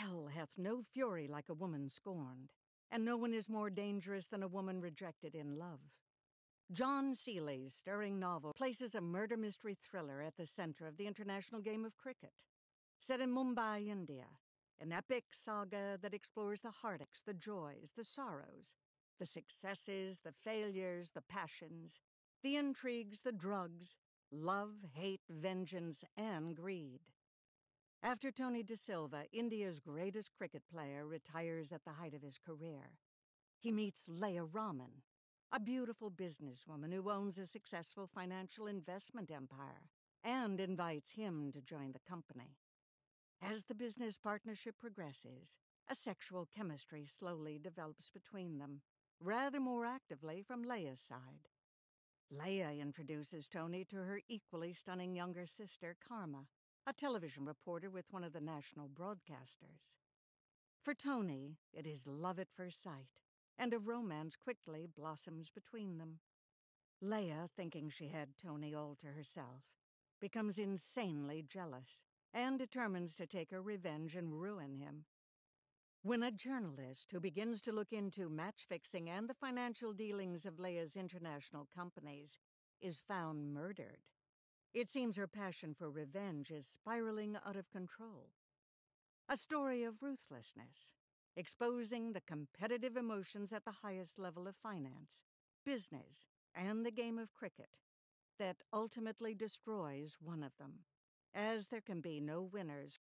Hell hath no fury like a woman scorned, and no one is more dangerous than a woman rejected in love. John Sealey's stirring novel places a murder mystery thriller at the center of the international game of cricket. Set in Mumbai, India, an epic saga that explores the heartaches, the joys, the sorrows, the successes, the failures, the passions, the intrigues, the drugs, love, hate, vengeance, and greed. After Tony De Silva, India's greatest cricket player, retires at the height of his career, he meets Leah Raman, a beautiful businesswoman who owns a successful financial investment empire, and invites him to join the company. As the business partnership progresses, a sexual chemistry slowly develops between them, rather more actively from Leah's side. Leah introduces Tony to her equally stunning younger sister, Karma, a television reporter with one of the national broadcasters. For Tony, it is love at first sight, and a romance quickly blossoms between them. Leah, thinking she had Tony all to herself, becomes insanely jealous and determines to take her revenge and ruin him. When a journalist who begins to look into match fixing and the financial dealings of Leah's international companies is found murdered, it seems her passion for revenge is spiraling out of control. A story of ruthlessness, exposing the competitive emotions at the highest level of finance, business, and the game of cricket that ultimately destroys one of them, as there can be no winners